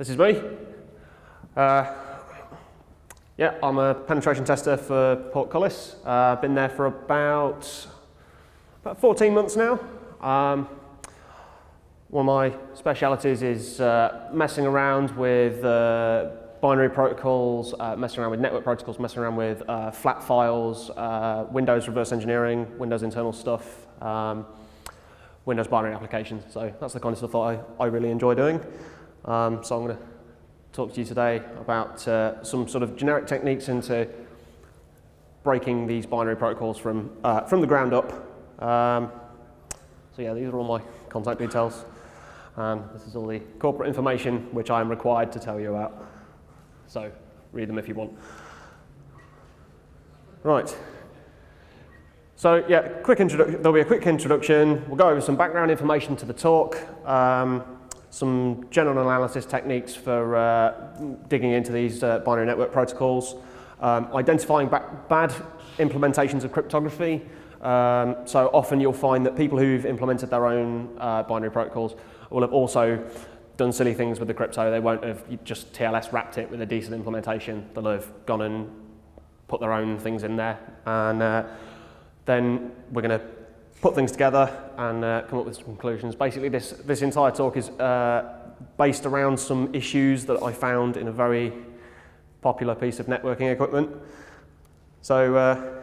This is me. Uh, yeah, I'm a penetration tester for Portcullis. Uh, been there for about, about 14 months now. Um, one of my specialities is uh, messing around with uh, binary protocols, uh, messing around with network protocols, messing around with uh, flat files, uh, Windows reverse engineering, Windows internal stuff, um, Windows binary applications. So that's the kind of stuff I, I really enjoy doing. Um, so I'm going to talk to you today about uh, some sort of generic techniques into breaking these binary protocols from, uh, from the ground up. Um, so yeah, these are all my contact details. Um, this is all the corporate information which I am required to tell you about. So read them if you want. Right. So yeah, quick introduction. There'll be a quick introduction. We'll go over some background information to the talk, um, some general analysis techniques for uh, digging into these uh, binary network protocols, um, identifying bad implementations of cryptography. Um, so often you'll find that people who've implemented their own uh, binary protocols will have also done silly things with the crypto. They won't have just TLS wrapped it with a decent implementation. They'll have gone and put their own things in there. And uh, then we're going to put things together and uh, come up with some conclusions. Basically, this, this entire talk is uh, based around some issues that I found in a very popular piece of networking equipment. So uh,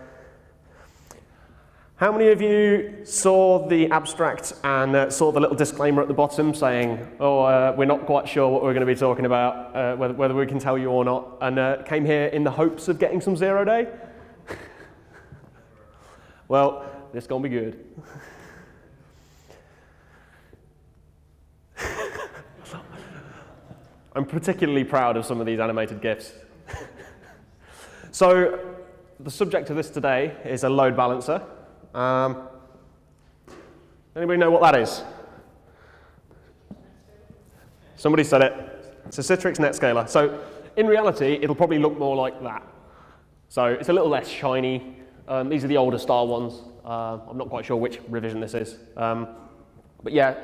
how many of you saw the abstract and uh, saw the little disclaimer at the bottom saying, oh, uh, we're not quite sure what we're going to be talking about, uh, whether, whether, we can tell you or not, and came here in the hopes of getting some zero day? well, is going to be good. I'm particularly proud of some of these animated GIFs. so, the subject of this today is a load balancer. Um, anybody know what that is? Somebody said it. It's a Citrix NetScaler. So in reality, it'll probably look more like that. So it's a little less shiny. Um, these are the older style ones. Uh, I'm not quite sure which revision this is. Um, but yeah,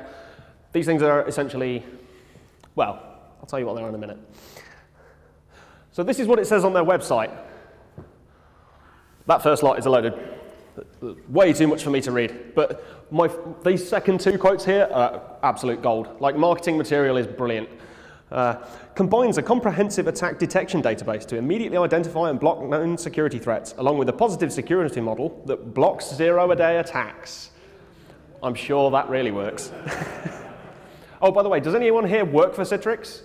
these things are essentially, well, I'll tell you what they are in a minute. So this is what it says on their website. That first lot is a load of way too much for me to read. But my, these second two quotes here are absolute gold. Like marketing material is brilliant. Uh, combines a comprehensive attack detection database to immediately identify and block known security threats, along with a positive security model that blocks zero-a-day attacks. I'm sure that really works. oh, by the way, does anyone here work for Citrix?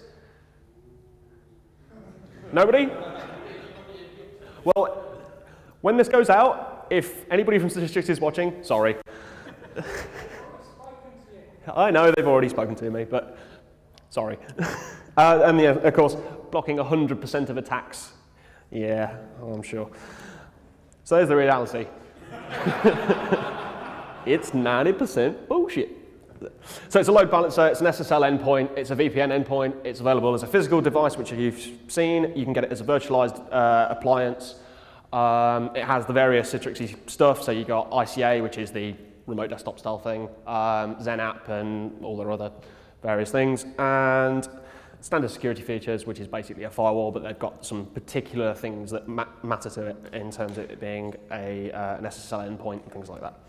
Nobody? Well, when this goes out, if anybody from statistics is watching, sorry. I know they've already spoken to me, but sorry. uh, and yeah, of course, blocking 100% of attacks. Yeah, I'm sure. So there's the reality. it's 90% bullshit. So it's a load balancer, it's an SSL endpoint, it's a VPN endpoint, it's available as a physical device, which you've seen. You can get it as a virtualized uh, appliance. Um, it has the various Citrixy stuff, so you got ICA, which is the remote desktop style thing, um, XenApp and all the other various things, and standard security features, which is basically a firewall, but they've got some particular things that ma matter to it in terms of it being a, uh, an SSL endpoint and things like that.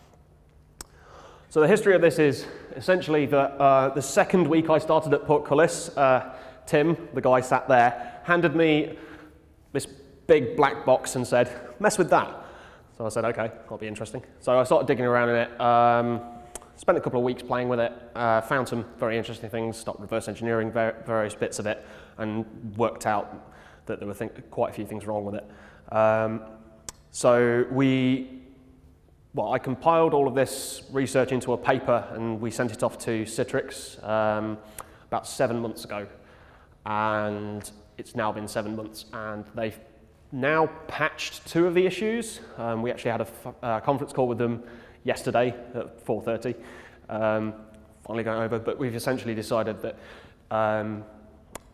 So the history of this is essentially that uh, the second week I started at Portcullis, uh, Tim, the guy sat there, handed me this big black box and said, mess with that. So I said, okay, that'll be interesting. So I started digging around in it, um, spent a couple of weeks playing with it, uh, found some very interesting things, started reverse engineering various bits of it, and worked out that there were quite a few things wrong with it. Um, so we, well, I compiled all of this research into a paper and we sent it off to Citrix um, about seven months ago. And it's now been seven months and they've now patched two of the issues. Um, we actually had a uh, conference call with them yesterday at 4.30, um, finally going over, but we've essentially decided that um,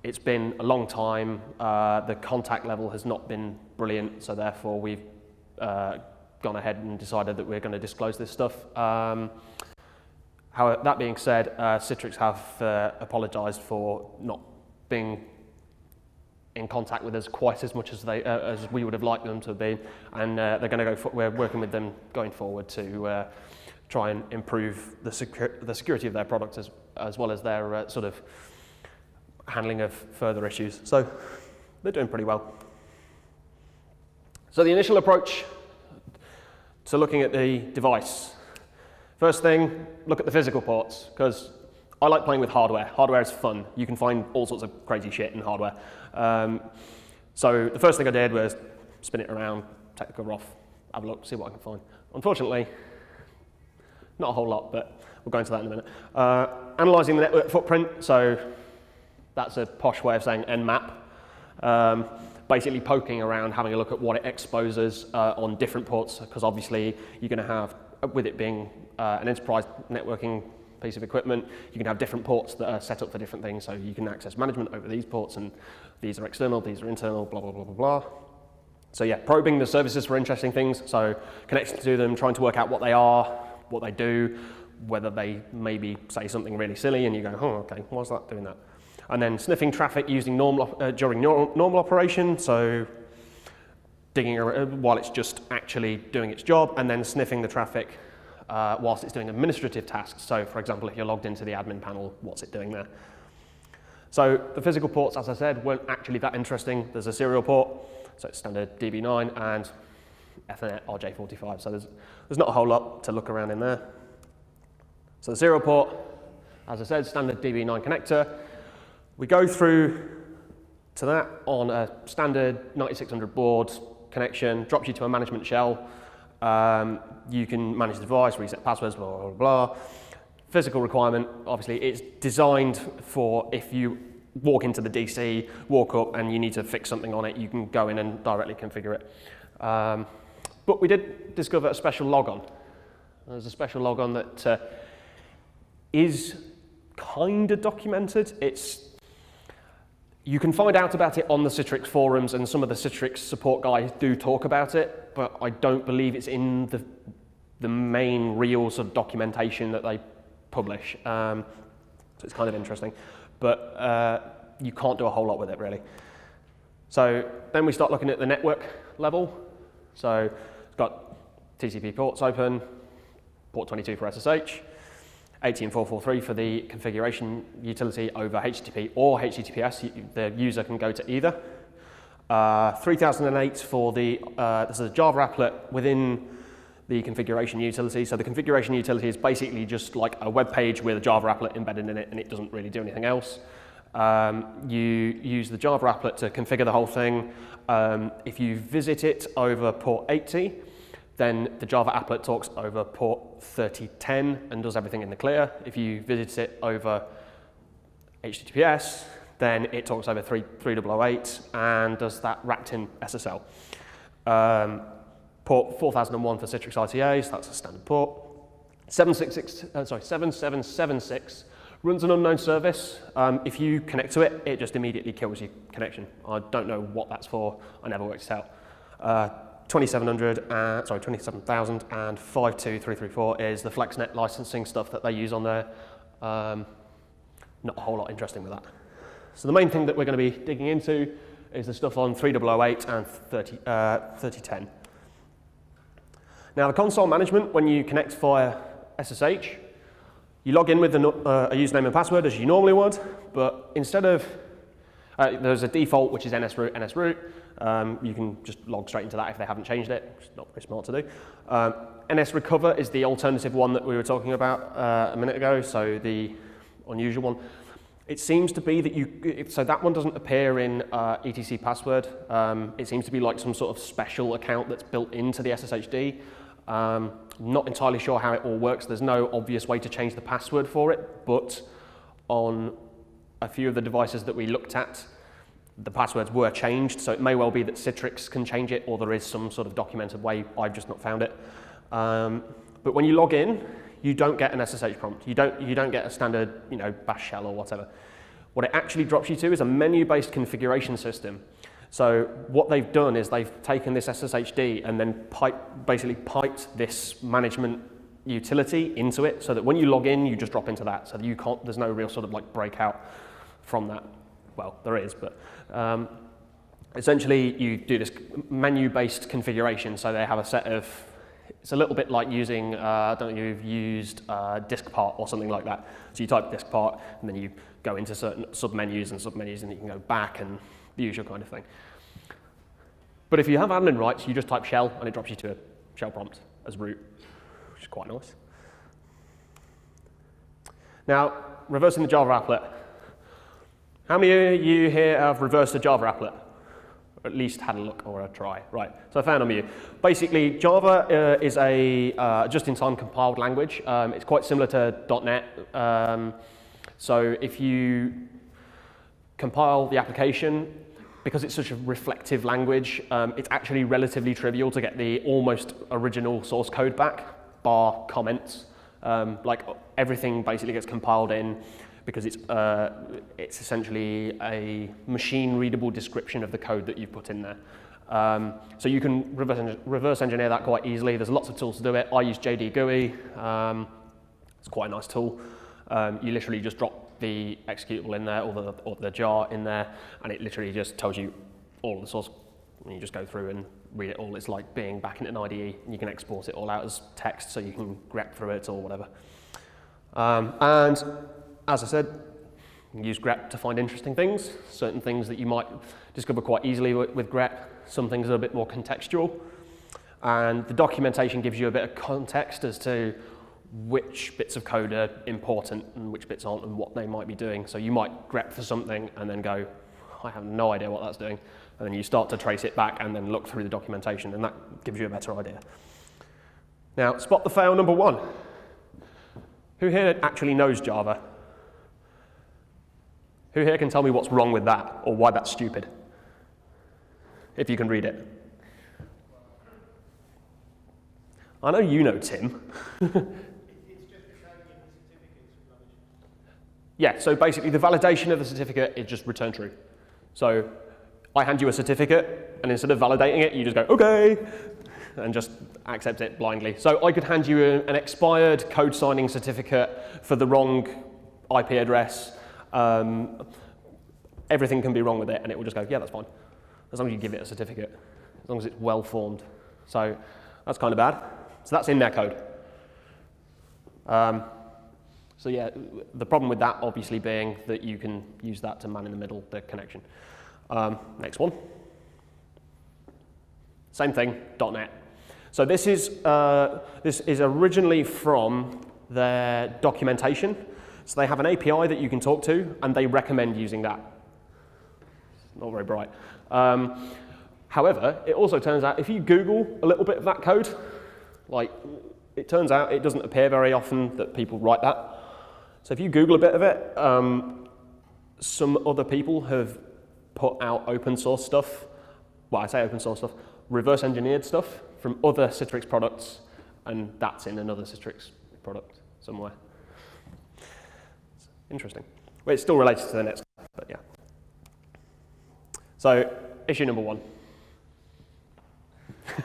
it's been a long time, uh, the contact level has not been brilliant, so therefore we've uh, gone ahead and decided that we're going to disclose this stuff. Um, however, that being said, uh, Citrix have uh, apologized for not being in contact with us quite as much as they uh, as we would have liked them to be, and uh, they're going to go. For, we're working with them going forward to uh, try and improve the, secu- the security of their products as as well as their uh, sort of handling of further issues. So they're doing pretty well. So the initial approach to looking at the device. First thing, look at the physical ports because I like playing with hardware. Hardware is fun. You can find all sorts of crazy shit in hardware. Um, so the first thing I did was spin it around, take the cover off, have a look, see what I can find. Unfortunately, not a whole lot, but we'll go into that in a minute. Uh, analyzing the network footprint, so that's a posh way of saying nmap. Um, basically poking around, having a look at what it exposes uh, on different ports, because obviously you're going to have, with it being uh, an enterprise networking piece of equipment, you can have different ports that are set up for different things, so you can access management over these ports, and these are external, these are internal, blah, blah, blah, blah, blah. So yeah, probing the services for interesting things, so connecting to them, trying to work out what they are, what they do, whether they maybe say something really silly, and you go, oh, okay, why's that doing that? And then sniffing traffic using normal, uh, during normal, operation, so digging uh, while it's just actually doing its job, and then sniffing the traffic uh, whilst it's doing administrative tasks. So for example, if you're logged into the admin panel, what's it doing there? So the physical ports, as I said, weren't actually that interesting. There's a serial port, so it's standard DB9 and Ethernet RJ45. So there's, there's not a whole lot to look around in there. So the serial port, as I said, standard DB9 connector. We go through to that on a standard 9600 baud connection, drops you to a management shell. Um, you can manage the device, reset passwords, blah, blah, blah. Physical requirement, obviously, it's designed for if you walk into the DC, walk up, and you need to fix something on it, you can go in and directly configure it. Um, but we did discover a special logon. There's a special logon that uh, is kind of documented. It's you can find out about it on the Citrix forums, and some of the Citrix support guys do talk about it, but I don't believe it's in the, the main real sort of documentation that they publish. Um, so it's kind of interesting. But uh, you can't do a whole lot with it, really. So then we start looking at the network level. So it's got TCP ports open, port 22 for SSH, 18443 for the configuration utility over HTTP or HTTPS. The user can go to either. Uh, 3008 for the, uh, this is a Java applet within the configuration utility. So the configuration utility is basically just like a web page with a Java applet embedded in it and it doesn't really do anything else. Um, you use the Java applet to configure the whole thing. Um, if you visit it over port 80, then the Java applet talks over port 3010 and does everything in the clear. If you visit it over HTTPS, then it talks over 3, 3008 and does that wrapped in SSL. Um, port 4001 for Citrix ITA, so that's a standard port. 766, uh, sorry, 7776 runs an unknown service. Um, if you connect to it, it just immediately kills your connection. I don't know what that's for. I never worked it out. Uh, 2700, uh, sorry, 27,000 and 52334 is the FlexNet licensing stuff that they use on there. Um, not a whole lot interesting with that. So the main thing that we're going to be digging into is the stuff on 3008 and 30, uh, 3010. Now the console management, when you connect via SSH, you log in with a, uh, a username and password as you normally would, but instead of, uh, there's a default which is nsroot, nsroot, um, you can just log straight into that if they haven't changed it. It's not very smart to do. Um, NS Recover is the alternative one that we were talking about uh, a minute ago, so the unusual one. It seems to be that you, so that one doesn't appear in uh, etc password. Um, it seems to be like some sort of special account that's built into the SSHD. Um, not entirely sure how it all works. There's no obvious way to change the password for it, but on a few of the devices that we looked at, the passwords were changed, so it may well be that Citrix can change it, or there is some sort of documented way. I've just not found it. Um, but when you log in, you don't get an SSH prompt. You don't, you don't get a standard you know, bash shell or whatever. What it actually drops you to is a menu-based configuration system. So what they've done is they've taken this SSHD and then pipe, basically piped this management utility into it so that when you log in, you just drop into that. So that you can't, there's no real sort of like breakout from that. well, there is, but um, essentially you do this menu-based configuration. So they have a set of, it's a little bit like using, uh, I don't know, you've used uh, diskpart or something like that. So you type diskpart and then you go into certain sub-menus and sub-menus and you can go back and the usual kind of thing. But if you have admin rights, you just type shell and it drops you to a shell prompt as root, which is quite nice. Now, reversing the Java applet. How many of you here have reversed a Java applet? Or at least had a look or a try. Right, so I found on you. Basically, Java uh, is a uh, just-in-time compiled language. Um, it's quite similar to .NET. Um, so if you compile the application, because it's such a reflective language, um, it's actually relatively trivial to get the almost original source code back, bar comments. Um, like everything basically gets compiled in because it's, uh, it's essentially a machine readable description of the code that you've put in there. Um, so you can reverse, reverse, engineer that quite easily. There's lots of tools to do it. I use JD GUI. Um, it's quite a nice tool. Um, you literally just drop the executable in there or the, or the jar in there, and it literally just tells you all the source. And you just go through and read it all. It's like being back in an IDE, and you can export it all out as text so you can grep through it or whatever. Um, and as I said, use grep to find interesting things, certain things that you might discover quite easily with, with grep, some things are a bit more contextual. And the documentation gives you a bit of context as to which bits of code are important and which bits aren't and what they might be doing. So you might grep for something and then go, I have no idea what that's doing. And then you start to trace it back and then look through the documentation and that gives you a better idea. Now, spot the fail number one. Who here actually knows Java? Who here can tell me what's wrong with that or why that's stupid? If you can read it. I know you know, Tim. Yeah, so basically the validation of the certificate is just return true. So I hand you a certificate, and instead of validating it, you just go, okay, and just accept it blindly. So I could hand you an expired code signing certificate for the wrong IP address. Um, everything can be wrong with it, and it will just go, yeah, that's fine. As long as you give it a certificate, as long as it's well formed. So that's kind of bad. So that's in their code. Um, so yeah, the problem with that obviously being that you can use that to man in the middle the connection. Um, next one. Same thing, .NET. So this is, uh, this is originally from their documentation. So they have an API that you can talk to, and they recommend using that. Not very bright. Um, however, it also turns out if you Google a little bit of that code, like it turns out it doesn't appear very often that people write that. So if you Google a bit of it, um, some other people have put out open source stuff, well, I say open source stuff, reverse engineered stuff from other Citrix products, and that's in another Citrix product somewhere. Interesting. Well, it's still related to the next, but yeah. So, issue number one.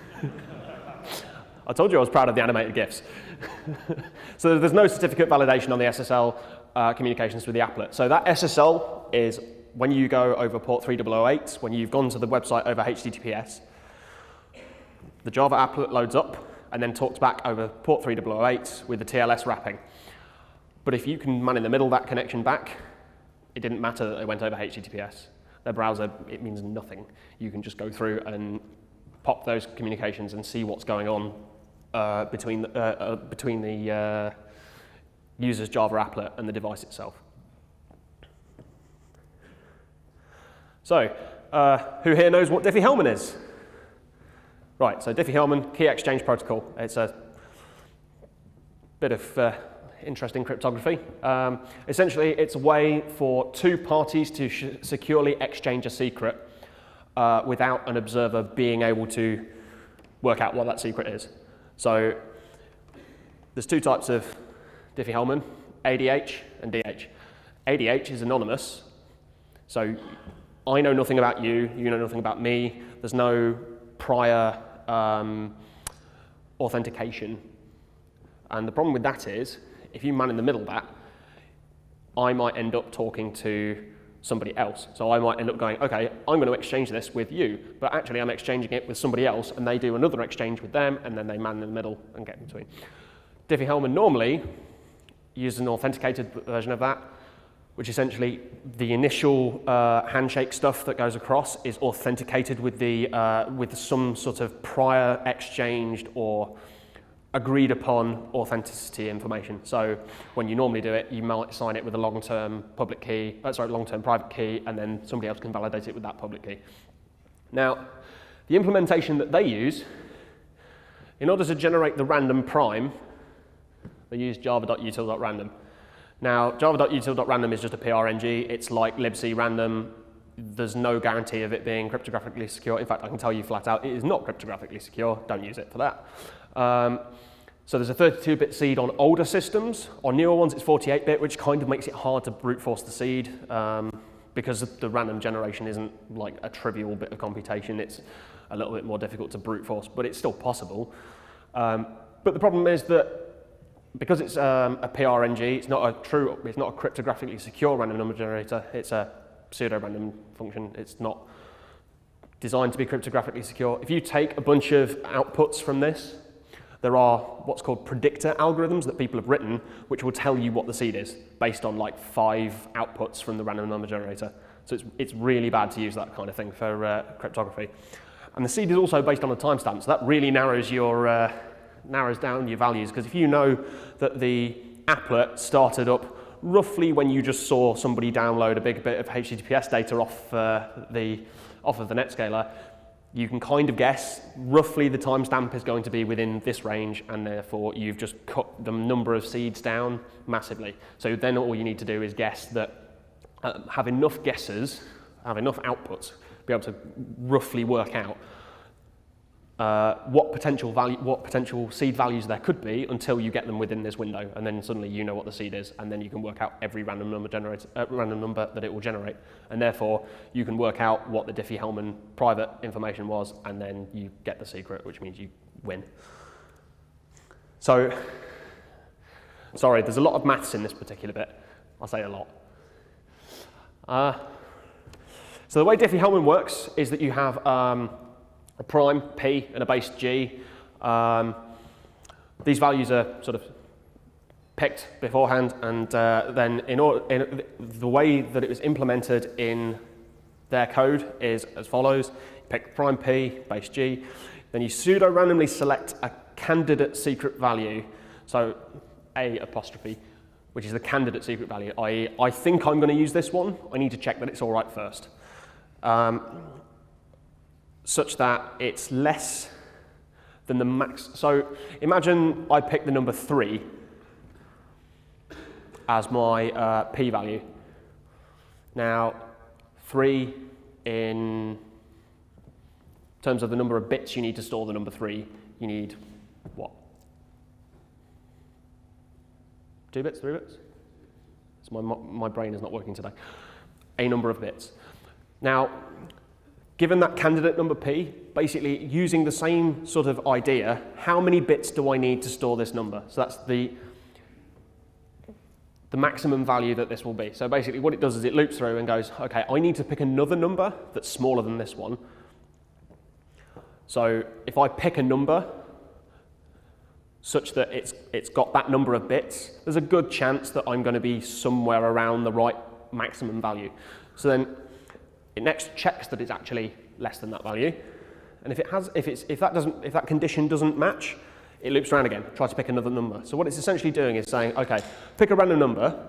I told you I was proud of the animated GIFs. so there's no certificate validation on the SSL uh, communications with the applet. So that SSL is when you go over port 3008, when you've gone to the website over HTTPS, the Java applet loads up and then talks back over port 3008 with the TLS wrapping. But if you can man in the middle that connection back, it didn't matter that they went over HTTPS. Their browser, it means nothing. You can just go through and pop those communications and see what's going on uh, between, uh, uh, between the uh, user's Java applet and the device itself. So, uh, who here knows what Diffie-Hellman is? Right, so Diffie-Hellman, key exchange protocol. It's a bit of uh, interesting cryptography. Um, essentially, it's a way for two parties to securely exchange a secret uh, without an observer being able to work out what that secret is. So there's two types of Diffie-Hellman, ADH and DH. ADH is anonymous, so I know nothing about you, you know nothing about me, there's no prior um, authentication. And the problem with that is, if you man in the middle that, I might end up talking to somebody else. So I might end up going, okay, I'm going to exchange this with you, but actually I'm exchanging it with somebody else, and they do another exchange with them, and then they man in the middle and get in between. Diffie-Hellman normally uses an authenticated version of that, which essentially the initial uh, handshake stuff that goes across is authenticated with, the, uh, with some sort of prior exchanged or agreed upon authenticity information. So when you normally do it, you might sign it with a long-term public key, uh, sorry, long-term private key, and then somebody else can validate it with that public key. Now, the implementation that they use, in order to generate the random prime, they use java.util.random. Now, java.util.random is just a PRNG. It's like libc random. There's no guarantee of it being cryptographically secure. In fact, I can tell you flat out, it is not cryptographically secure. Don't use it for that. Um, so there's a 32-bit seed on older systems. On newer ones, it's 48-bit, which kind of makes it hard to brute force the seed um, because the random generation isn't like a trivial bit of computation. It's a little bit more difficult to brute force, but it's still possible. Um, but the problem is that because it's um, a PRNG, it's not a true, it's not a cryptographically secure random number generator. It's a pseudo-random function. It's not designed to be cryptographically secure. If you take a bunch of outputs from this there are what's called predictor algorithms that people have written, which will tell you what the seed is based on like five outputs from the random number generator. So it's, it's really bad to use that kind of thing for uh, cryptography. And the seed is also based on a timestamp, so that really narrows your uh, narrows down your values because if you know that the applet started up roughly when you just saw somebody download a big bit of HTTPS data off uh, the off of the Netscaler, you can kind of guess roughly the timestamp is going to be within this range and therefore you've just cut the number of seeds down massively. So then all you need to do is guess that, uh, have enough guesses, have enough outputs, be able to roughly work out uh, what potential value, what potential seed values there could be until you get them within this window, and then suddenly you know what the seed is, and then you can work out every random number generator, uh, random number that it will generate, and therefore you can work out what the Diffie-Hellman private information was, and then you get the secret, which means you win. So, sorry, there's a lot of maths in this particular bit. I'll say a lot. Uh, so the way Diffie-Hellman works is that you have um, a prime P and a base G. Um, these values are sort of picked beforehand and uh, then in, in the way that it was implemented in their code is as follows. You pick prime P, base G, then you pseudo-randomly select a candidate secret value, so A apostrophe, which is the candidate secret value, i.e. I think I'm going to use this one, I need to check that it's all right first. Um, such that it's less than the max. So imagine I pick the number 3 as my uh, p-value. Now, 3 in terms of the number of bits you need to store the number 3, you need what? Two bits, three bits? So my, my brain is not working today. A number of bits. Now, Given that candidate number P, basically using the same sort of idea, how many bits do I need to store this number? So that's the, the maximum value that this will be. So basically what it does is it loops through and goes, okay, I need to pick another number that's smaller than this one. So if I pick a number such that it's, it's got that number of bits, there's a good chance that I'm going to be somewhere around the right maximum value. So then it next checks that it's actually less than that value. And if, it has, if, it's, if, that doesn't, if that condition doesn't match, it loops around again, tries to pick another number. So what it's essentially doing is saying, okay, pick a random number.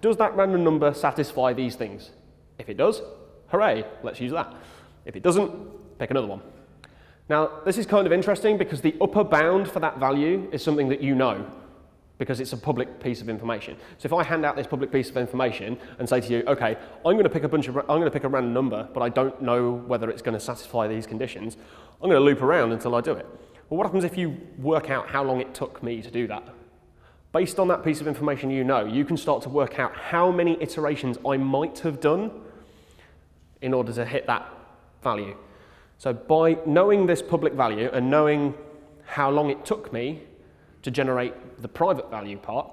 Does that random number satisfy these things? If it does, hooray, let's use that. If it doesn't, pick another one. Now, this is kind of interesting because the upper bound for that value is something that you know because it's a public piece of information. So if I hand out this public piece of information and say to you, okay, I'm going to pick a bunch of, I'm going to pick a random number, but I don't know whether it's going to satisfy these conditions, I'm going to loop around until I do it. Well, what happens if you work out how long it took me to do that? Based on that piece of information you know, you can start to work out how many iterations I might have done in order to hit that value. So by knowing this public value and knowing how long it took me to generate the private value part,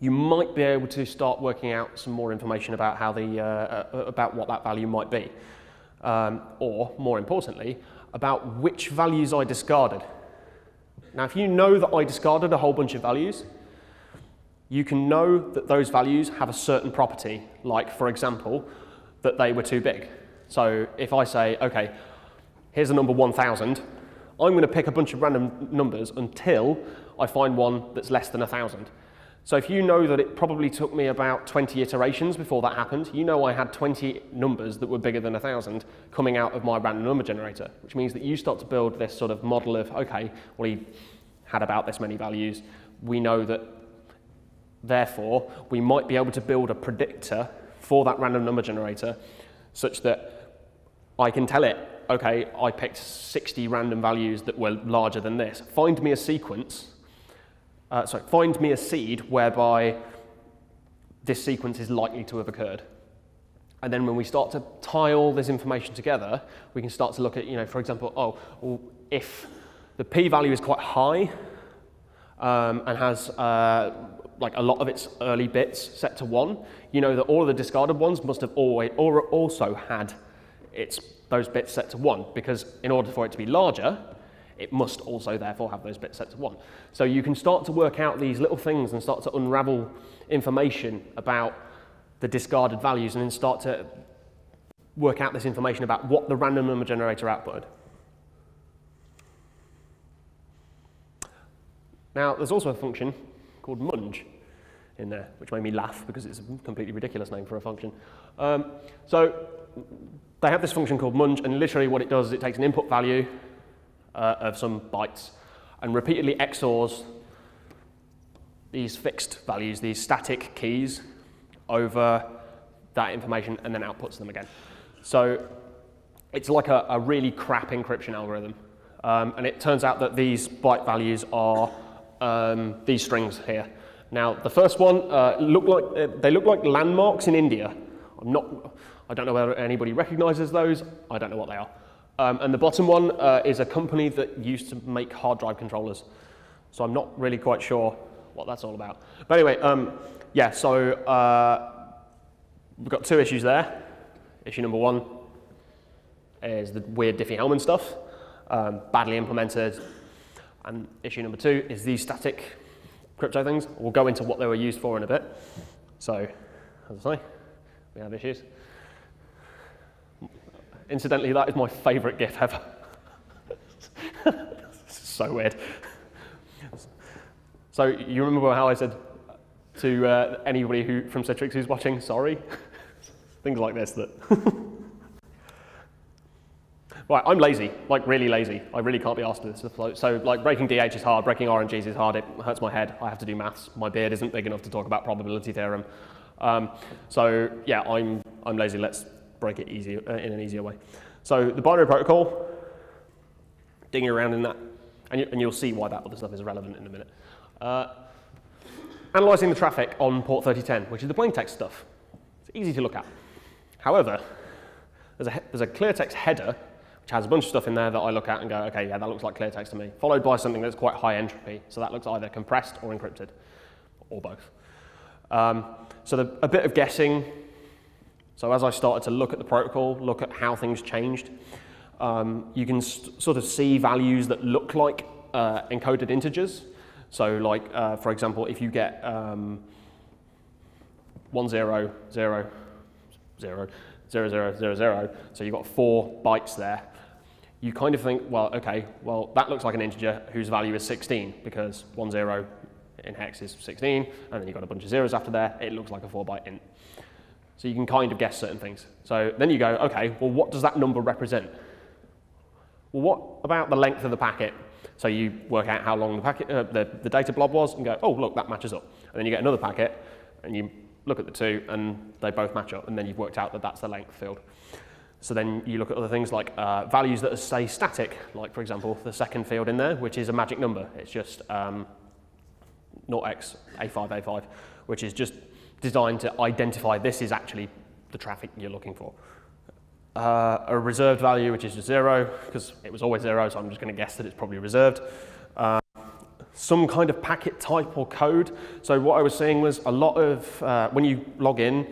you might be able to start working out some more information about how the uh, uh, about what that value might be, um, or more importantly, about which values I discarded. Now, if you know that I discarded a whole bunch of values, you can know that those values have a certain property, like, for example, that they were too big. So if I say, okay, here's the number 1000, I'm going to pick a bunch of random numbers until I find one that's less than 1000. So if you know that it probably took me about 20 iterations before that happened, you know I had 20 numbers that were bigger than 1,000 coming out of my random number generator, which means that you start to build this sort of model of, okay, well, he had about this many values. We know that, therefore, we might be able to build a predictor for that random number generator such that I can tell it, okay, I picked 60 random values that were larger than this. Find me a sequence uh, sorry, find me a seed whereby this sequence is likely to have occurred. And then when we start to tie all this information together, we can start to look at, you know, for example, oh, well, if the p-value is quite high um, and has uh, like a lot of its early bits set to one, you know that all of the discarded ones must have always or also had its those bits set to one because in order for it to be larger, it must also therefore have those bits set to 1. So you can start to work out these little things and start to unravel information about the discarded values and then start to work out this information about what the random number generator outputted. Now, there's also a function called munge in there, which made me laugh because it's a completely ridiculous name for a function. Um, so they have this function called munge, and literally what it does is it takes an input value uh, of some bytes and repeatedly XORs these fixed values, these static keys, over that information and then outputs them again. So it's like a, a really crap encryption algorithm. Um, and it turns out that these byte values are um, these strings here. Now, the first one, uh, look like, uh, they look like landmarks in India. I'm not, I don't know whether anybody recognizes those. I don't know what they are. Um, and the bottom one uh, is a company that used to make hard drive controllers. So I'm not really quite sure what that's all about. But anyway, um, yeah, so uh, we've got two issues there. Issue number one is the weird Diffie-Hellman stuff, um, badly implemented. And issue number two is these static crypto things. We'll go into what they were used for in a bit. So, as I say, we have issues. Incidentally, that is my favourite GIF ever. This is so weird. So you remember how I said to uh, anybody who from Citrix who's watching, sorry? Things like this that. right, I'm lazy, like really lazy. I really can't be asked to this. So like breaking DH is hard, breaking RNGs is hard, it hurts my head. I have to do maths. My beard isn't big enough to talk about probability theorem. Um, so yeah, I'm, I'm lazy. Let's break it easy, uh, in an easier way. So the binary protocol, digging around in that, and, you, you'll see why that other stuff is relevant in a minute. Uh, analyzing the traffic on port 3010, which is the plain text stuff. It's easy to look at. However, there's a, there's a clear text header, which has a bunch of stuff in there that I look at and go, okay, yeah, that looks like clear text to me, followed by something that's quite high entropy. So that looks either compressed or encrypted, or both. Um, so the, a bit of guessing so as I started to look at the protocol, look at how things changed, um, you can sort of see values that look like uh, encoded integers. So like, uh, for example, if you get um, 1, 0, 0, 0, 0, 0, 0, 0, so you've got four bytes there, you kind of think, well, okay, well, that looks like an integer whose value is 16 because 1, 0 in hex is 16, and then you've got a bunch of zeros after there, it looks like a 4 byte int. So you can kind of guess certain things. So then you go, okay, well, what does that number represent? Well, what about the length of the packet? So you work out how long the, packet, uh, the, the data blob was and go, oh, look, that matches up. And then you get another packet and you look at the two and they both match up and then you've worked out that that's the length field. So then you look at other things like uh, values that are, say, static, like, for example, the second field in there, which is a magic number. It's just um, 0x A5, A5, which is just designed to identify this is actually the traffic you're looking for. Uh, a reserved value, which is zero, because it was always zero, so I'm just going to guess that it's probably reserved. Uh, some kind of packet type or code. So what I was saying was a lot of, uh, when you log in,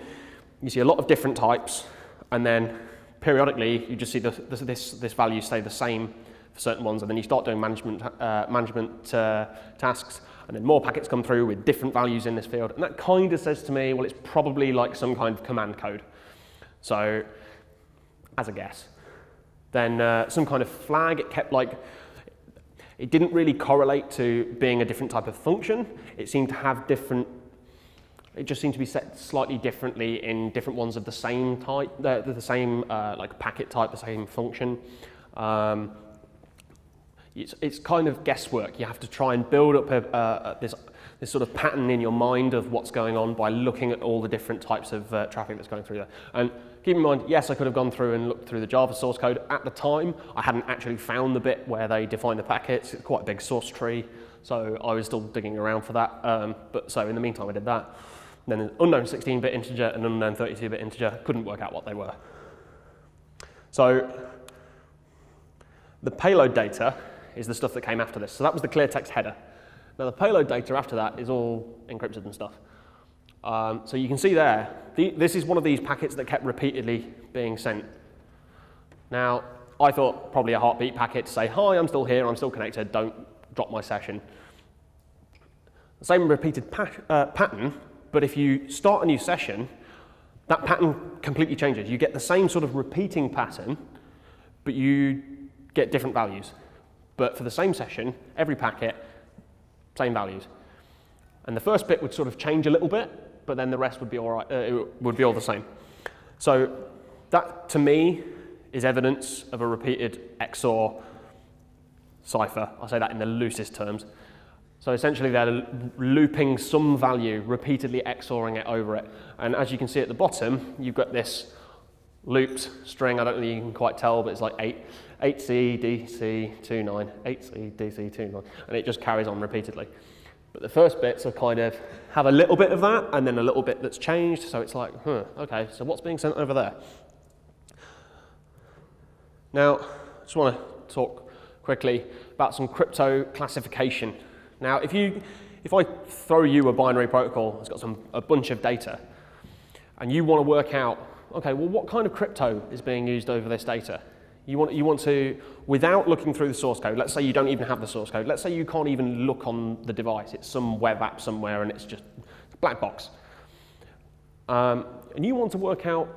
you see a lot of different types, and then periodically you just see the, this, this value stay the same for certain ones, and then you start doing management, uh, management uh, tasks, and then more packets come through with different values in this field, and that kind of says to me, well, it's probably like some kind of command code. So, as a guess. Then uh, some kind of flag, it kept like, it didn't really correlate to being a different type of function. It seemed to have different, it just seemed to be set slightly differently in different ones of the same type, the, the same uh, like packet type, the same function. Um, it's, it's kind of guesswork. You have to try and build up a, uh, this, this sort of pattern in your mind of what's going on by looking at all the different types of uh, traffic that's going through there. And keep in mind, yes, I could have gone through and looked through the Java source code. At the time, I hadn't actually found the bit where they define the packets. It's quite a big source tree, so I was still digging around for that. Um, but so in the meantime, I did that. then an unknown 16-bit integer and unknown 32-bit integer. Couldn't work out what they were. So the payload data is the stuff that came after this. So that was the clear text header. Now the payload data after that is all encrypted and stuff. Um, so you can see there, the, this is one of these packets that kept repeatedly being sent. Now, I thought probably a heartbeat packet to say, hi, I'm still here, I'm still connected, don't drop my session. The same repeated pa uh, pattern, but if you start a new session, that pattern completely changes. You get the same sort of repeating pattern, but you get different values. But for the same session, every packet, same values. And the first bit would sort of change a little bit, but then the rest would be all right, uh, would be all the same. So that, to me, is evidence of a repeated XOR cipher. I'll say that in the loosest terms. So essentially they're looping some value, repeatedly XORing it over it. And as you can see at the bottom, you've got this looped string. I don't know you can quite tell, but it's like 8, 8C, DC, 29, 8C, DC, 29, and it just carries on repeatedly. But the first bits are kind of have a little bit of that and then a little bit that's changed. So it's like, huh, okay, so what's being sent over there? Now, I just want to talk quickly about some crypto classification. Now, if you if I throw you a binary protocol, it's got some a bunch of data, and you want to work out okay, well, what kind of crypto is being used over this data? You want, you want to, without looking through the source code, let's say you don't even have the source code, let's say you can't even look on the device, it's some web app somewhere and it's just a black box. Um, and you want to work out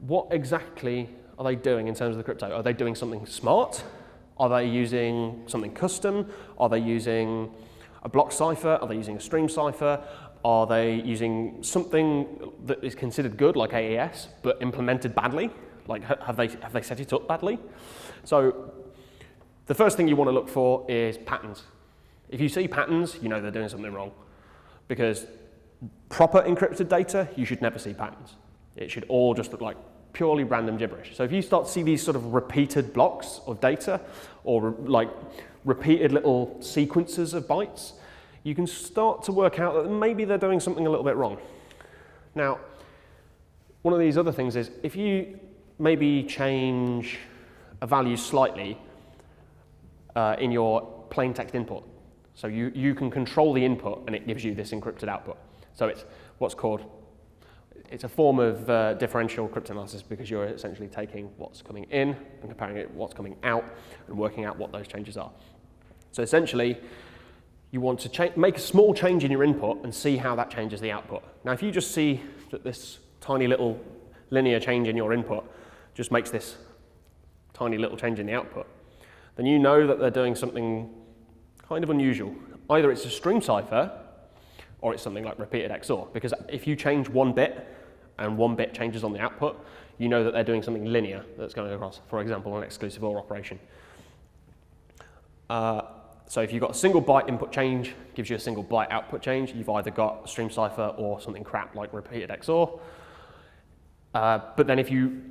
what exactly are they doing in terms of the crypto? Are they doing something smart? Are they using something custom? Are they using a block cipher? Are they using a stream cipher? Are they using something that is considered good, like AES, but implemented badly? Like, have they, have they set it up badly? So the first thing you want to look for is patterns. If you see patterns, you know they're doing something wrong. Because proper encrypted data, you should never see patterns. It should all just look like purely random gibberish. So if you start to see these sort of repeated blocks of data or like repeated little sequences of bytes, you can start to work out that maybe they're doing something a little bit wrong. Now, one of these other things is if you maybe change a value slightly uh, in your plain text input, so you, you can control the input and it gives you this encrypted output. So it's what's called, it's a form of uh, differential cryptanalysis because you're essentially taking what's coming in and comparing it what's coming out and working out what those changes are. So essentially, you want to make a small change in your input and see how that changes the output. Now, if you just see that this tiny little linear change in your input just makes this tiny little change in the output, then you know that they're doing something kind of unusual. Either it's a stream cipher or it's something like repeated XOR, because if you change one bit and one bit changes on the output, you know that they're doing something linear that's going across, for example, an exclusive OR operation. Uh, so if you've got a single byte input change, gives you a single byte output change, you've either got a stream cipher or something crap like repeated XOR. Uh, but then if you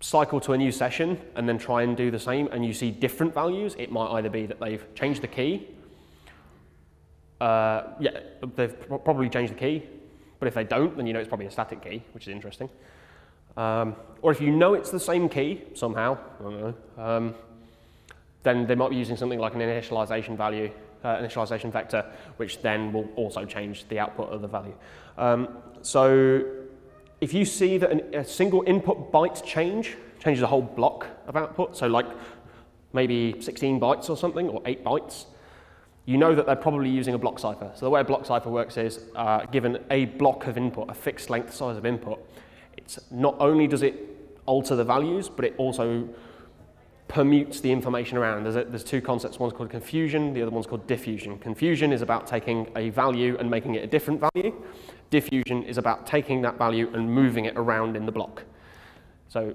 cycle to a new session and then try and do the same and you see different values, it might either be that they've changed the key. Uh, yeah, they've probably changed the key, but if they don't, then you know it's probably a static key, which is interesting. Um, or if you know it's the same key somehow, I don't know, um, then they might be using something like an initialization value, uh, initialization vector, which then will also change the output of the value. Um, so if you see that an, a single input byte change changes a whole block of output, so like maybe 16 bytes or something, or 8 bytes, you know that they're probably using a block cipher. So the way a block cipher works is, uh, given a block of input, a fixed length size of input, it's not only does it alter the values, but it also permutes the information around. There's, a, there's two concepts, one's called confusion, the other one's called diffusion. Confusion is about taking a value and making it a different value. Diffusion is about taking that value and moving it around in the block. So,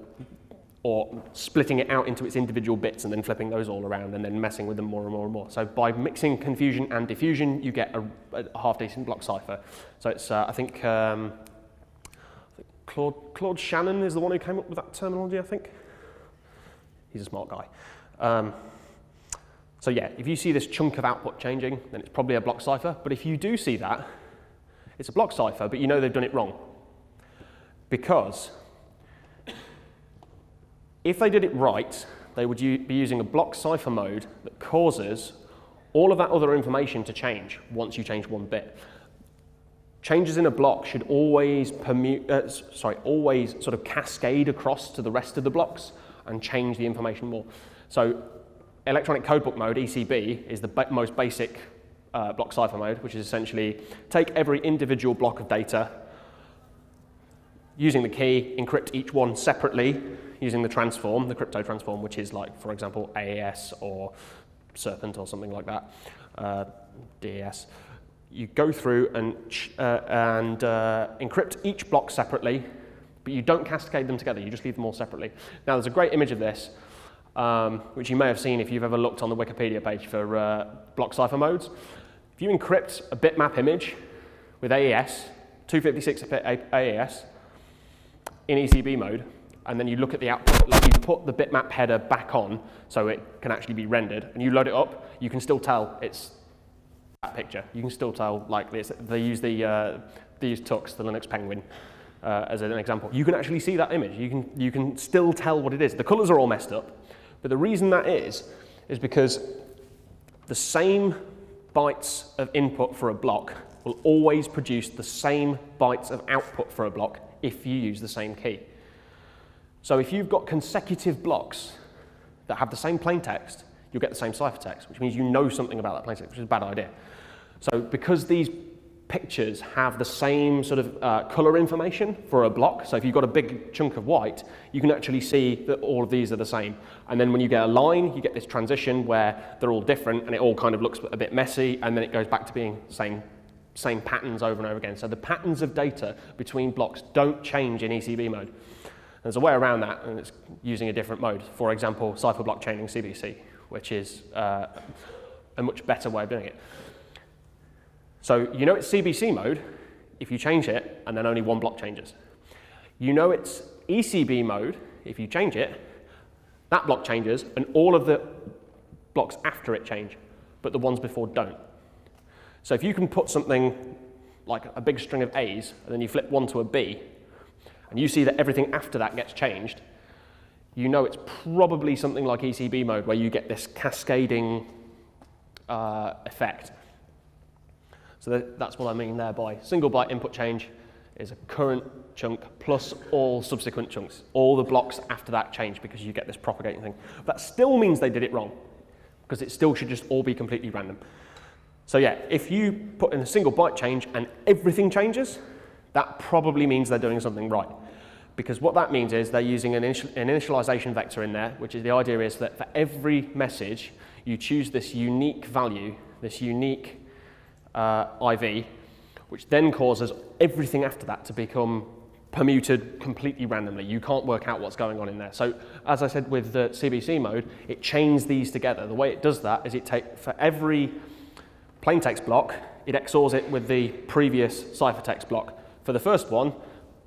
or splitting it out into its individual bits and then flipping those all around and then messing with them more and more and more. So by mixing confusion and diffusion, you get a, a half-decent block cipher. So it's, uh, I think, um, Claude, Claude Shannon is the one who came up with that terminology, I think. He's a smart guy. Um, so yeah, if you see this chunk of output changing, then it's probably a block cipher. But if you do see that, it's a block cipher, but you know they've done it wrong. Because if they did it right, they would be using a block cipher mode that causes all of that other information to change once you change one bit. Changes in a block should always permute, uh, sorry, always sort of cascade across to the rest of the blocks and change the information more. So electronic codebook mode, ECB, is the most basic uh, block cipher mode, which is essentially take every individual block of data, using the key, encrypt each one separately, using the transform, the crypto transform, which is like, for example, AES or Serpent or something like that, uh, DES. You go through and, uh, and uh, encrypt each block separately, but you don't cascade them together, you just leave them all separately. Now, there's a great image of this, um, which you may have seen if you've ever looked on the Wikipedia page for uh, block cipher modes. If you encrypt a bitmap image with AES, 256-bit AES, in ECB mode, and then you look at the output, like you put the bitmap header back on so it can actually be rendered, and you load it up, you can still tell it's that picture. You can still tell, like they use the, uh, they use Tux, the Linux Penguin, uh, as an example. You can actually see that image. You can, you can still tell what it is. The colors are all messed up, but the reason that is, is because the same bytes of input for a block will always produce the same bytes of output for a block if you use the same key. So if you've got consecutive blocks that have the same plain text, you'll get the same ciphertext, which means you know something about that plain text, which is a bad idea. So because these pictures have the same sort of uh, color information for a block. So if you've got a big chunk of white, you can actually see that all of these are the same. And then when you get a line, you get this transition where they're all different and it all kind of looks a bit messy and then it goes back to being same, same patterns over and over again. So the patterns of data between blocks don't change in ECB mode. There's a way around that, and it's using a different mode. For example, cipher block chaining CBC, which is uh, a much better way of doing it. So you know it's CBC mode if you change it and then only one block changes. You know it's ECB mode if you change it, that block changes and all of the blocks after it change, but the ones before don't. So if you can put something like a big string of A's and then you flip one to a B, and you see that everything after that gets changed, you know it's probably something like ECB mode where you get this cascading uh, effect. So that, that's what I mean there by single byte input change is a current chunk plus all subsequent chunks. All the blocks after that change because you get this propagating thing. That still means they did it wrong because it still should just all be completely random. So yeah, if you put in a single byte change and everything changes, that probably means they're doing something right. Because what that means is they're using an, initial, an initialization vector in there, which is the idea is that for every message, you choose this unique value, this unique uh, IV, which then causes everything after that to become permuted completely randomly. You can't work out what's going on in there. So as I said with the CBC mode, it chains these together. The way it does that is it take for every plain text block, it XORs it with the previous ciphertext block. For the first one,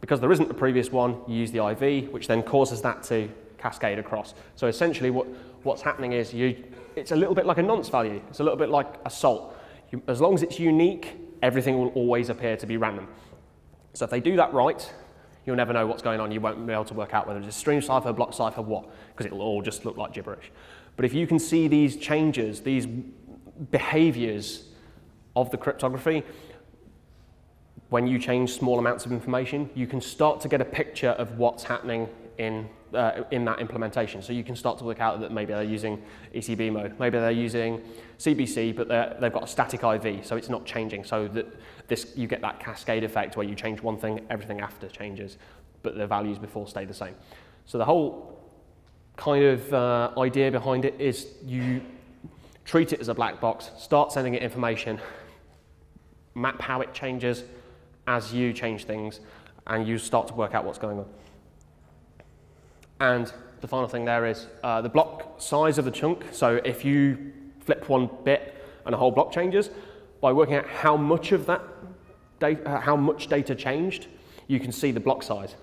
because there isn't a previous one, you use the IV, which then causes that to cascade across. So essentially what, what's happening is you, it's a little bit like a nonce value. It's a little bit like a salt. As long as it's unique, everything will always appear to be random. So if they do that right, you'll never know what's going on. You won't be able to work out whether it's a string cipher, block cipher, what, because it'll all just look like gibberish. But if you can see these changes, these behaviors of the cryptography, when you change small amounts of information, you can start to get a picture of what's happening in, uh, in that implementation. So you can start to work out that maybe they're using ECB mode, maybe they're using CBC, but they've got a static IV, so it's not changing. So that this, you get that cascade effect where you change one thing, everything after changes, but the values before stay the same. So the whole kind of uh, idea behind it is you treat it as a black box, start sending it information, map how it changes as you change things, and you start to work out what's going on. And the final thing there is uh, the block size of the chunk. So if you flip one bit and a whole block changes, by working out how much of that data, uh, how much data changed, you can see the block size,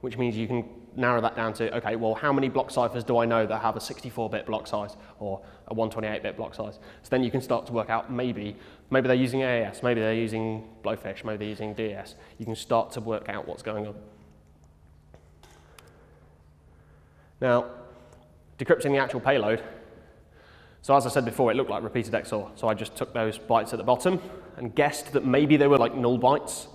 which means you can narrow that down to, okay, well, how many block ciphers do I know that have a 64-bit block size or a 128-bit block size? So then you can start to work out maybe, maybe they're using AES, maybe they're using Blowfish, maybe they're using DES. You can start to work out what's going on. Now, decrypting the actual payload. So as I said before, it looked like repeated XOR. So I just took those bytes at the bottom and guessed that maybe they were like null bytes.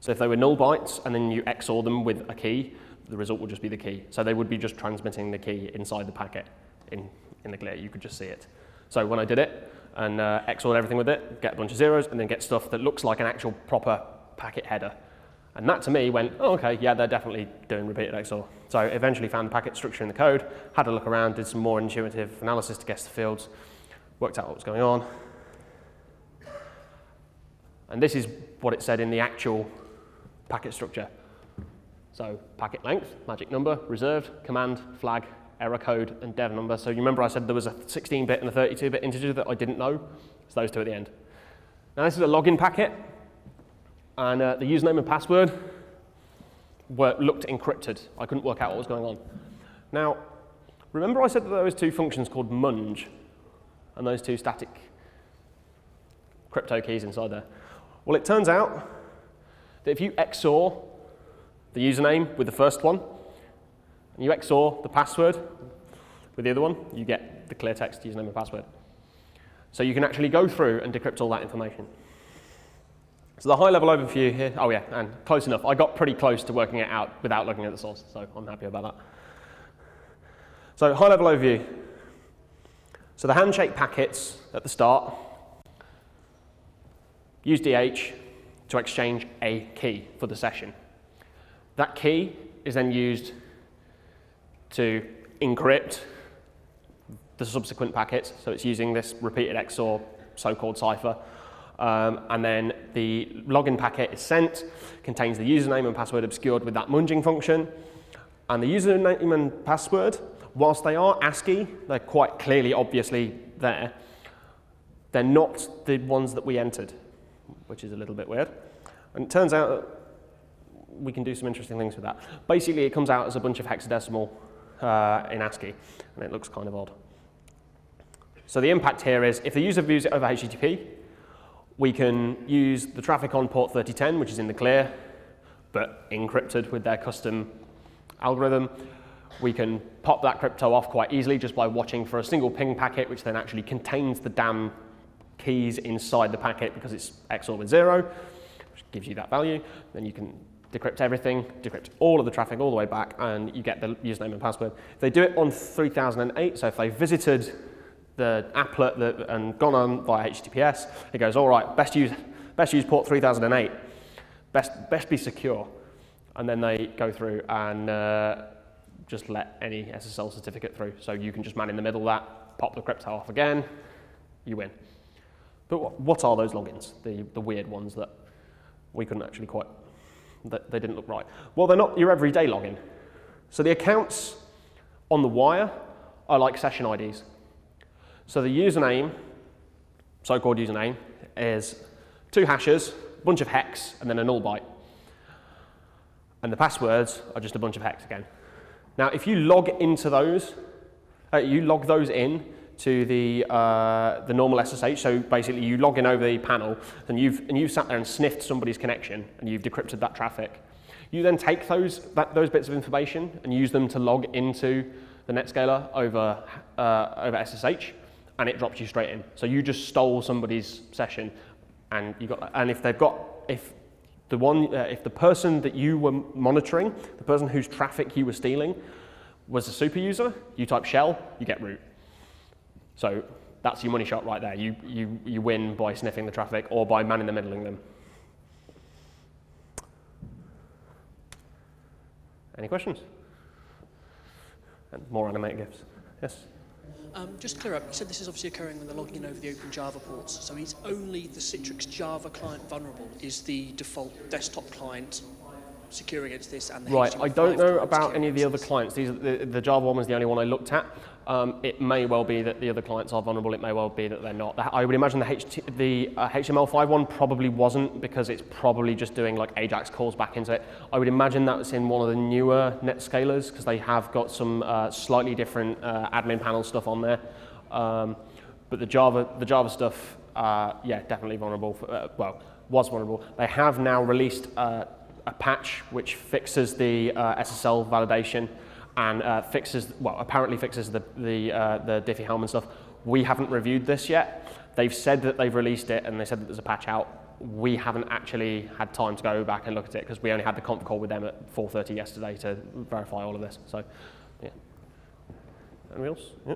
So if they were null bytes and then you XOR them with a key, the result would just be the key. So they would be just transmitting the key inside the packet in, in the clear. You could just see it. So when I did it and uh, XORed everything with it, get a bunch of zeros and then get stuff that looks like an actual proper packet header. And that to me went, oh, okay, yeah, they're definitely doing repeated XOR. So I eventually found the packet structure in the code, had a look around, did some more intuitive analysis to guess the fields, worked out what was going on. And this is what it said in the actual packet structure. So packet length, magic number, reserved, command, flag, error code, and dev number. So you remember I said there was a 16-bit and a 32-bit integer that I didn't know? It's those two at the end. Now this is a login packet, and uh, the username and password were, looked encrypted. I couldn't work out what was going on. Now, remember I said that there was two functions called munge, and those two static crypto keys inside there. Well, it turns out that if you XOR the username with the first one, and you XOR the password with the other one, you get the clear text username and password. So you can actually go through and decrypt all that information. So the high level overview here, oh yeah, and close enough. I got pretty close to working it out without looking at the source, so I'm happy about that. So high level overview. So the handshake packets at the start use DH to exchange a key for the session. That key is then used to encrypt the subsequent packets. So it's using this repeated XOR so-called cipher. Um, and then the login packet is sent, contains the username and password obscured with that munging function. And the username and password, whilst they are ASCII, they're quite clearly, obviously there, they're not the ones that we entered, which is a little bit weird. And it turns out we can do some interesting things with that. Basically, it comes out as a bunch of hexadecimal uh, in ASCII, and it looks kind of odd. So the impact here is if the user views it over HTTP, we can use the traffic on port 3010, which is in the clear, but encrypted with their custom algorithm. We can pop that crypto off quite easily just by watching for a single ping packet, which then actually contains the damn keys inside the packet because it's XOR with zero, which gives you that value. Then you can decrypt everything, decrypt all of the traffic all the way back, and you get the username and password. They do it on 3008, so if they visited the applet that, and gone on via HTTPS, it goes, all right, best use, best use port 3008, best, best be secure. And then they go through and uh, just let any SSL certificate through. So you can just man in the middle of that, pop the crypto off again, you win. But what are those logins, the, the weird ones that we couldn't actually quite that they didn't look right. Well, they're not your everyday login. So the accounts on the wire are like session IDs. So the username, so-called username, is two hashes, a bunch of hex, and then a null byte. And the passwords are just a bunch of hex again. Now, if you log into those, uh, you log those in to the, uh, the normal SSH. So basically you log in over the panel and you've, and you've sat there and sniffed somebody's connection and you've decrypted that traffic. You then take those, that, those bits of information and use them to log into the NetScaler over, uh, over SSH. And it drops you straight in. So you just stole somebody's session, and you got, and if they've got, if the one, uh, if the person that you were monitoring, the person whose traffic you were stealing, was a super user, you type shell, you get root. So that's your money shot right there. You, you, you win by sniffing the traffic or by man in the middling them. Any questions? And more animated GIFs. Yes? Um, just clear up, you said this is obviously occurring when they're logging in over the Open Java ports, so is only the Citrix Java client vulnerable? Is the default desktop client secure against this and the Right, HTML5 I don't know about any of the other clients. These are, the, the Java one was the only one I looked at. Um, it may well be that the other clients are vulnerable. It may well be that they're not. I would imagine the, HT, the uh, HTML5 one probably wasn't because it's probably just doing like AJAX calls back into it. I would imagine that was in one of the newer NetScalers because they have got some uh, slightly different uh, admin panel stuff on there. Um, but the Java, the Java stuff, uh, yeah, definitely vulnerable. For, uh, well, was vulnerable. They have now released uh, a patch which fixes the SSL validation and uh, fixes, well, apparently fixes the, the, uh, the Diffie-Hellman stuff. We haven't reviewed this yet. They've said that they've released it and they said that there's a patch out. We haven't actually had time to go back and look at it because we only had the conf call with them at 4.30 yesterday to verify all of this. So, yeah. Anyone else? Yeah.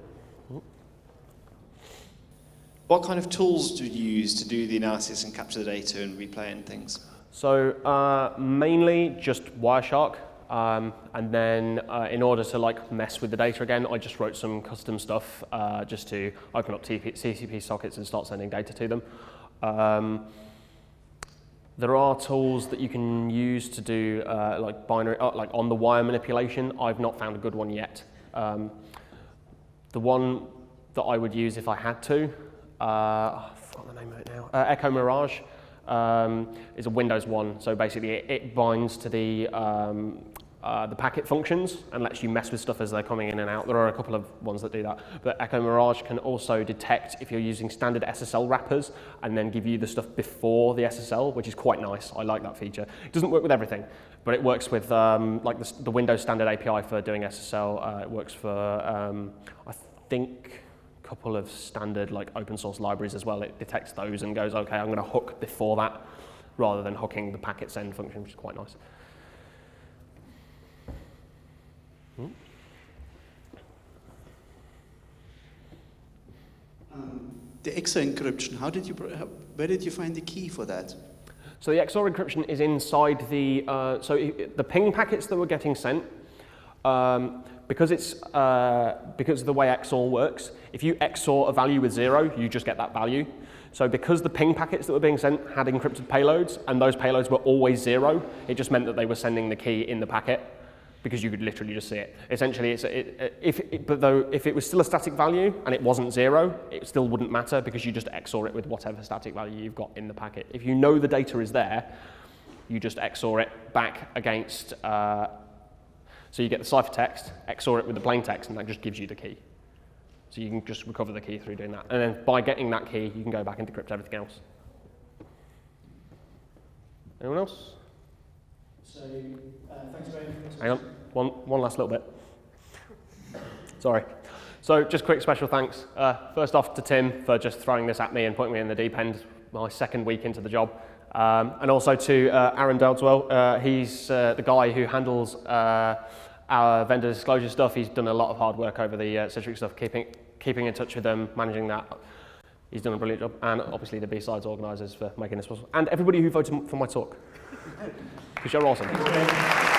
What kind of tools do you use to do the analysis and capture the data and replay and things? So uh, mainly just Wireshark, um, and then uh, in order to like mess with the data again, I just wrote some custom stuff uh, just to open up TP, CCP sockets and start sending data to them. Um, there are tools that you can use to do uh, like binary, uh, like on the wire manipulation. I've not found a good one yet. Um, the one that I would use if I had to, uh, I forgot the name of it now, uh, Echo Mirage um, is a Windows one. So basically it, it binds to the, um, uh, the packet functions and lets you mess with stuff as they're coming in and out. There are a couple of ones that do that. But Echo Mirage can also detect if you're using standard SSL wrappers and then give you the stuff before the SSL, which is quite nice. I like that feature. It doesn't work with everything, but it works with um, like the, the Windows standard API for doing SSL. Uh, it works for, um, I think, a couple of standard like open source libraries as well. It detects those and goes, okay, I'm going to hook before that rather than hooking the packet send function, which is quite nice. The XOR encryption, how did you, where did you find the key for that? So the XOR encryption is inside the, uh, so the ping packets that we're getting sent, um, because it's, uh, because of the way XOR works, if you XOR a value with zero, you just get that value. So because the ping packets that were being sent had encrypted payloads, and those payloads were always zero, it just meant that they were sending the key in the packet because you could literally just see it. Essentially, it's it, if it, but though if it was still a static value and it wasn't zero, it still wouldn't matter because you just XOR it with whatever static value you've got in the packet. If you know the data is there, you just XOR it back against. Uh, so you get the ciphertext, XOR it with the plain text, and that just gives you the key. So you can just recover the key through doing that. And then by getting that key, you can go back and decrypt everything else. Anyone else? So, uh, thanks very much. Hang on, one, one last little bit. Sorry. So just quick special thanks. Uh, first off to Tim for just throwing this at me and putting me in the deep end my second week into the job. Um, and also to uh, Aaron Dowdeswell. Uh, he's uh, the guy who handles uh, our vendor disclosure stuff. He's done a lot of hard work over the uh, Citrix stuff, keeping, keeping in touch with them, managing that. He's done a brilliant job. And obviously the B-Sides organisers for making this possible. And everybody who voted for my talk. Because you're awesome.